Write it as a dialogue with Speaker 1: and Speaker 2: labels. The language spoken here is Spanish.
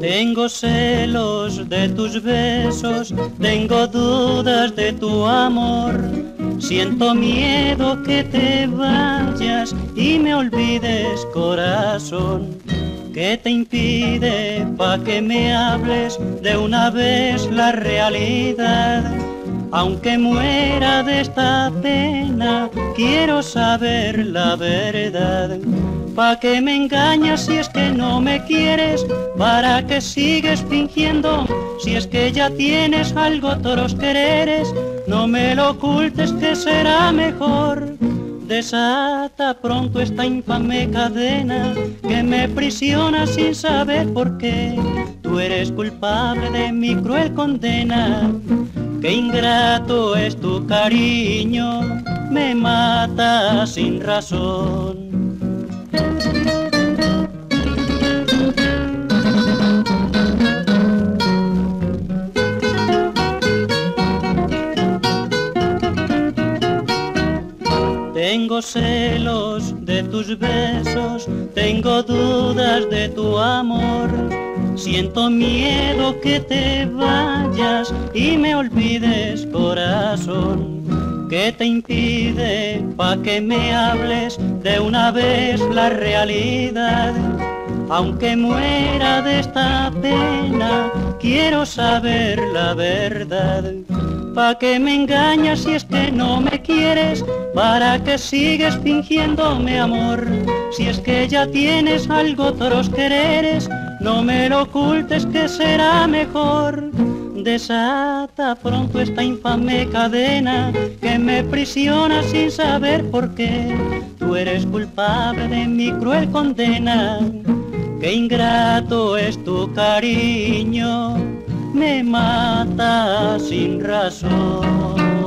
Speaker 1: Tengo celos de tus besos, tengo dudas de tu amor. Siento miedo que te vayas y me olvides, corazón. ¿Qué te impide pa' que me hables de una vez la realidad? Aunque muera de esta pena, quiero saber la verdad. ¿Pa' que me engañas si es que no me quieres? ¿Para que sigues fingiendo? Si es que ya tienes algo otros quereres, no me lo ocultes que será mejor. Desata pronto esta infame cadena que me prisiona sin saber por qué. Tú eres culpable de mi cruel condena. Qué ingrato es tu cariño, me mata sin razón. Tengo celos de tus besos, tengo dudas de tu amor. Siento miedo que te vayas y me olvides, corazón. ¿Qué te impide pa' que me hables de una vez la realidad? Aunque muera de esta pena, quiero saber la verdad. ¿Pa' que me engañas si es que no me quieres? ¿Para que sigues fingiéndome amor? Si es que ya tienes algo otros quereres, no me lo ocultes que será mejor. Desata pronto esta infame cadena que me prisiona sin saber por qué. Tú eres culpable de mi cruel condena. Qué ingrato es tu cariño me mata sin razón.